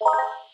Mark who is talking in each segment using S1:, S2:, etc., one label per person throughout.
S1: you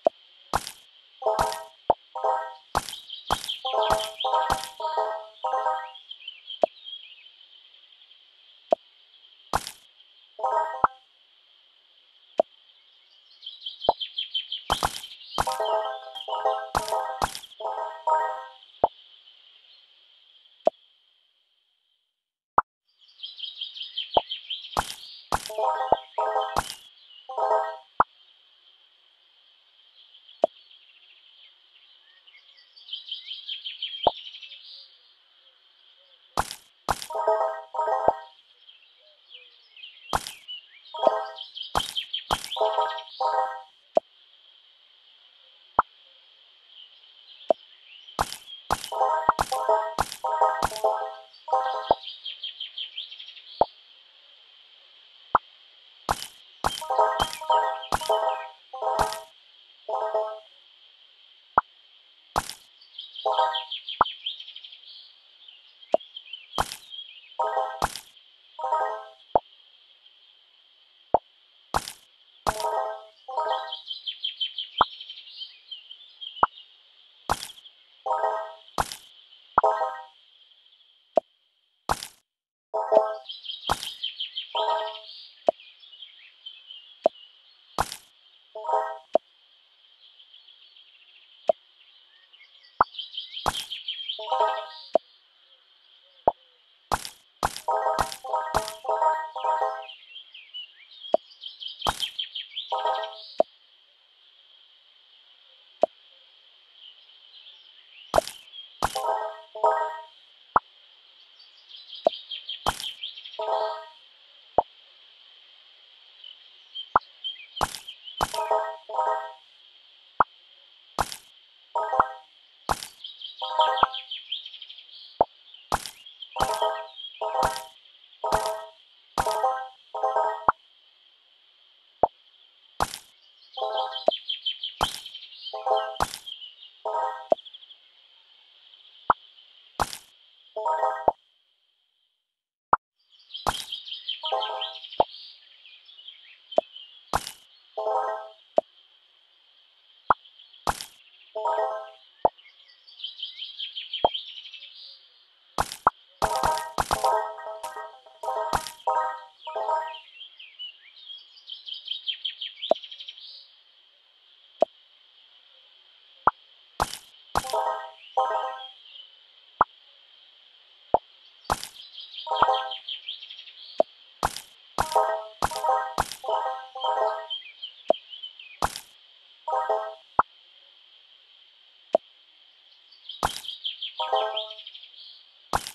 S1: Thank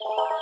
S1: you